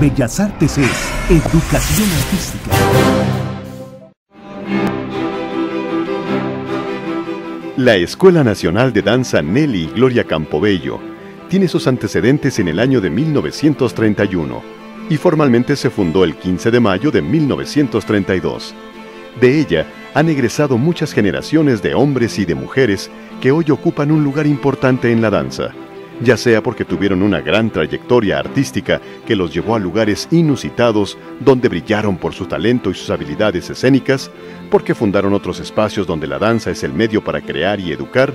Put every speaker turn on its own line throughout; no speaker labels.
Bellas Artes es educación artística.
La Escuela Nacional de Danza Nelly Gloria Campobello tiene sus antecedentes en el año de 1931 y formalmente se fundó el 15 de mayo de 1932. De ella han egresado muchas generaciones de hombres y de mujeres que hoy ocupan un lugar importante en la danza ya sea porque tuvieron una gran trayectoria artística que los llevó a lugares inusitados donde brillaron por su talento y sus habilidades escénicas, porque fundaron otros espacios donde la danza es el medio para crear y educar,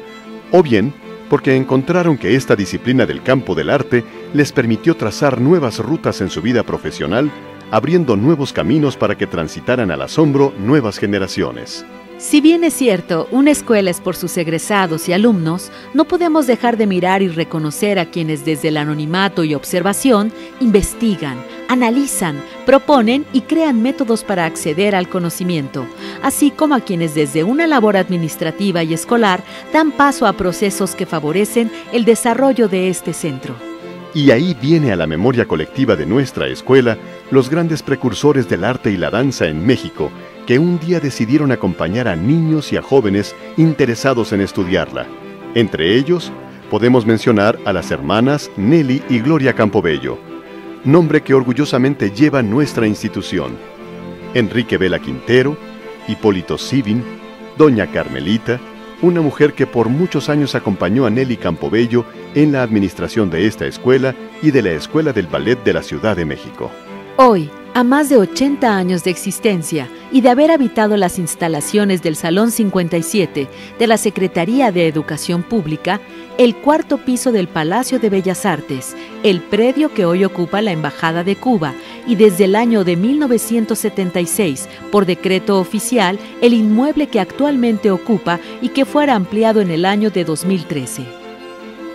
o bien porque encontraron que esta disciplina del campo del arte les permitió trazar nuevas rutas en su vida profesional, abriendo nuevos caminos para que transitaran al asombro nuevas generaciones.
Si bien es cierto, una escuela es por sus egresados y alumnos, no podemos dejar de mirar y reconocer a quienes desde el anonimato y observación investigan, analizan, proponen y crean métodos para acceder al conocimiento, así como a quienes desde una labor administrativa y escolar dan paso a procesos que favorecen el desarrollo de este centro.
Y ahí viene a la memoria colectiva de nuestra escuela los grandes precursores del arte y la danza en México, que un día decidieron acompañar a niños y a jóvenes interesados en estudiarla. Entre ellos, podemos mencionar a las hermanas Nelly y Gloria Campobello, nombre que orgullosamente lleva nuestra institución. Enrique Vela Quintero, Hipólito Sivin, Doña Carmelita, una mujer que por muchos años acompañó a Nelly Campobello en la administración de esta escuela y de la Escuela del Ballet de la Ciudad de México.
Hoy, a más de 80 años de existencia y de haber habitado las instalaciones del Salón 57 de la Secretaría de Educación Pública, el cuarto piso del Palacio de Bellas Artes, el predio que hoy ocupa la Embajada de Cuba y desde el año de 1976, por decreto oficial, el inmueble que actualmente ocupa y que fuera ampliado en el año de 2013.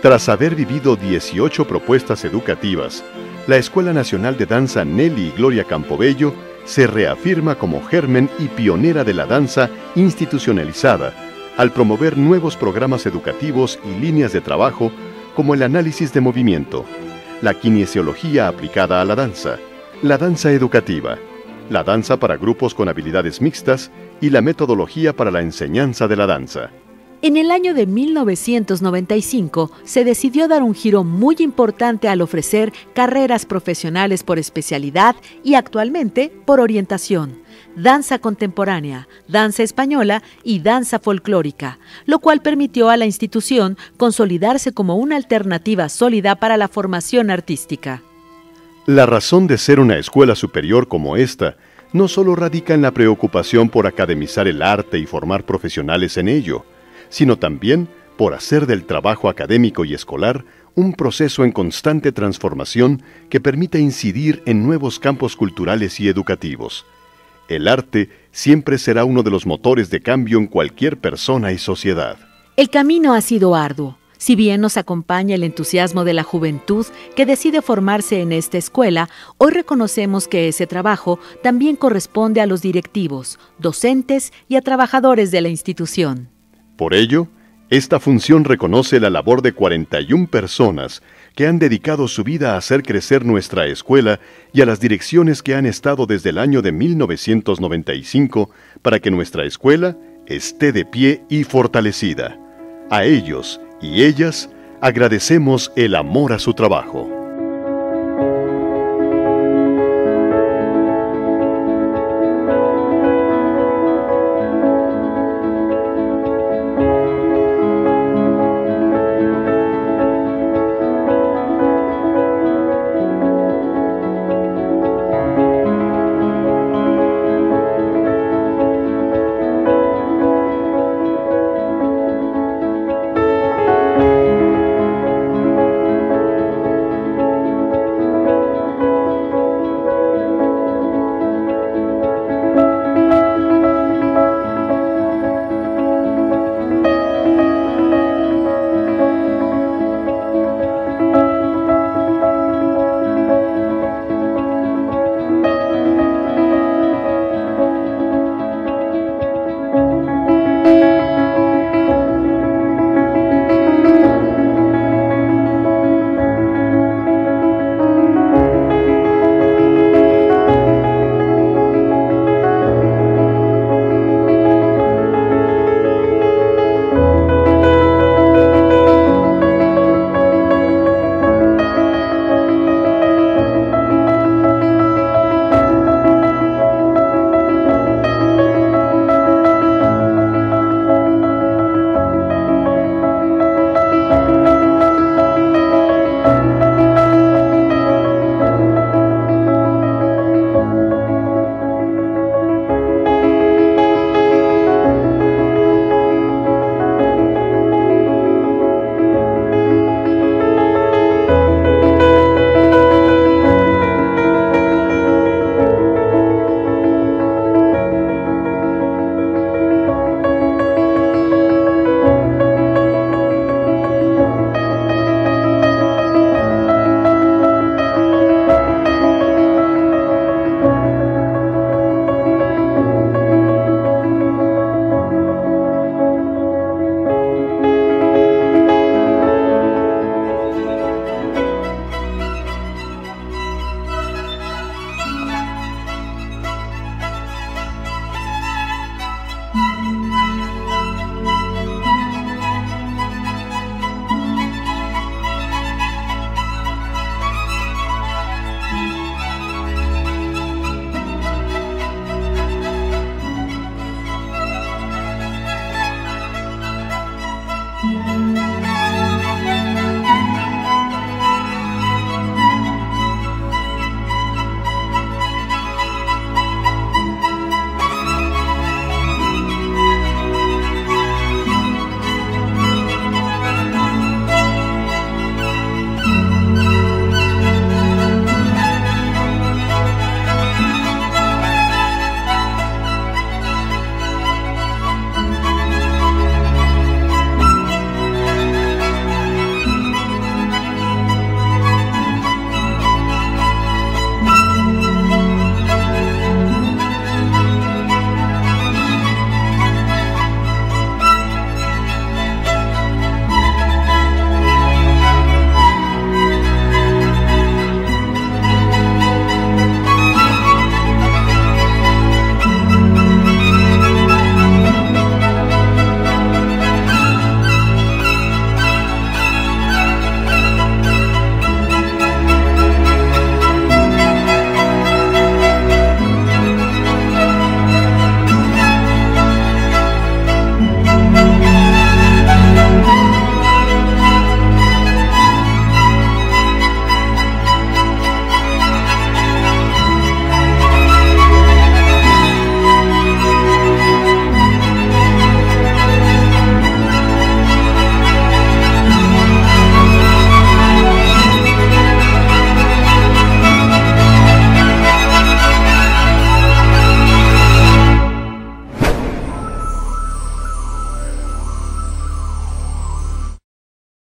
Tras haber vivido 18 propuestas educativas, la Escuela Nacional de Danza Nelly y Gloria Campobello se reafirma como germen y pionera de la danza institucionalizada al promover nuevos programas educativos y líneas de trabajo como el análisis de movimiento, la kinesiología aplicada a la danza, la danza educativa, la danza para grupos con habilidades mixtas y la metodología para la enseñanza de la danza.
En el año de 1995 se decidió dar un giro muy importante al ofrecer carreras profesionales por especialidad y actualmente por orientación, danza contemporánea, danza española y danza folclórica, lo cual permitió a la institución consolidarse como una alternativa sólida para la formación artística.
La razón de ser una escuela superior como esta no solo radica en la preocupación por academizar el arte y formar profesionales en ello, sino también por hacer del trabajo académico y escolar un proceso en constante transformación que permita incidir en nuevos campos culturales y educativos. El arte siempre será uno de los motores de cambio en cualquier persona y sociedad.
El camino ha sido arduo. Si bien nos acompaña el entusiasmo de la juventud que decide formarse en esta escuela, hoy reconocemos que ese trabajo también corresponde a los directivos, docentes y a trabajadores de la institución.
Por ello, esta función reconoce la labor de 41 personas que han dedicado su vida a hacer crecer nuestra escuela y a las direcciones que han estado desde el año de 1995 para que nuestra escuela esté de pie y fortalecida. A ellos y ellas agradecemos el amor a su trabajo.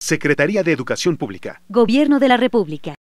Secretaría de Educación Pública.
Gobierno de la República.